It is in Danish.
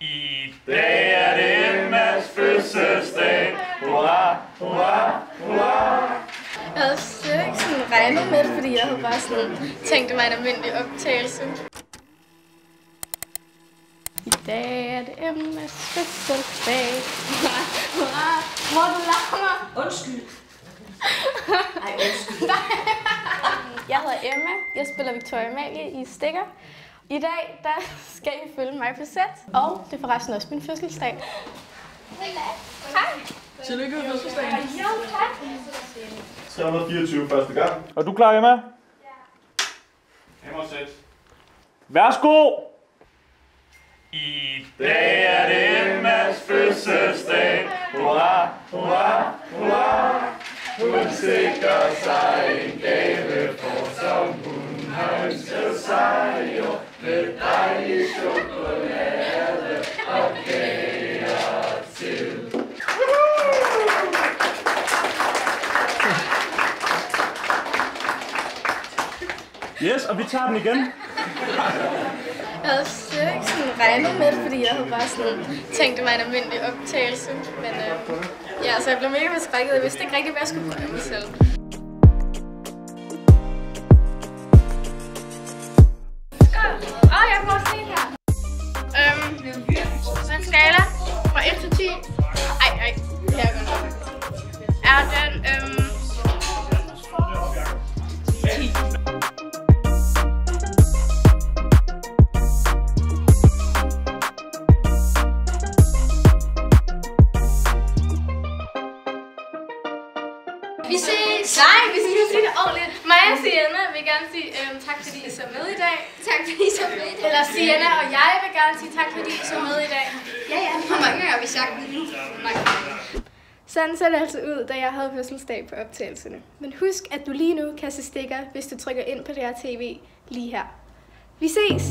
I dag er det Emmas fødselsdag. Hurra, hurra, hurra. Jeg havde slet ikke sådan regnet med det, fordi jeg havde bare sådan tænkt, det var en almindelig optagelse. I dag er det Emmas fødselsdag. Hvor du larmer. Undskyld. Ej, undskyld. Jeg hedder Emma. Jeg spiller Victoria Amalie i Stikker. I dag der skal I følge mig på set. Og det er forresten også min fødselsdag. Hej. Tillykke med fødselsdagen. Jo, tak. 324 første gang. Er du klar, Emma? Emma sæt. Værsgo! I dag er det Emmas fødselsdag. Hurra, hurra. Yes, og vi tager den igen. Jeg havde slet ikke sådan regnet med det, fordi jeg havde bare sådan tænkt, det var en almindelig optagelse. Men øh, ja, så jeg blev mega forskrækket. Jeg vidste ikke rigtig, hvad jeg skulle prøve mig selv. Åh, oh, jeg får se her. Øhm, så en skala fra 1 til 10. Ej, ej, her går noget. Er den, øhm, Vi ses! Nej, vi skal sige det ordentligt. Mig og Sienna vil gerne sige øhm, tak, fordi I så med i dag. Tak, fordi I så med i dag. Eller Sienna og jeg vil gerne sige tak, fordi I så med i dag. Ja, ja. Hvor mange gange har vi sagt det nu? Mange gange. Sådan ser det altså ud, da jeg havde fødselsdag på optagelserne. Men husk, at du lige nu kan se stikker, hvis du trykker ind på det her tv lige her. Vi ses!